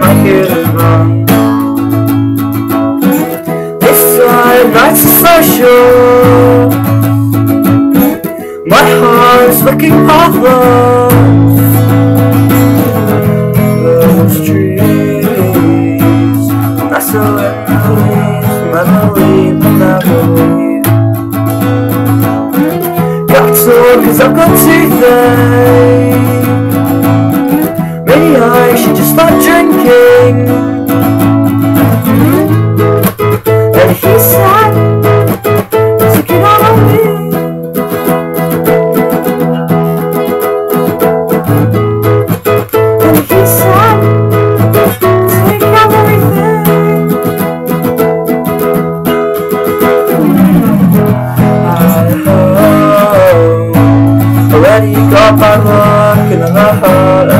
couldn't run, I couldn't run. This time, are so short. My heart's looking heartless. Those trees, the leaves, memory will never leave. Got cause I've got toothache. Maybe Stop drinking. And he said, take it all on me. And he said, take everything. I hope already got my luck and I heard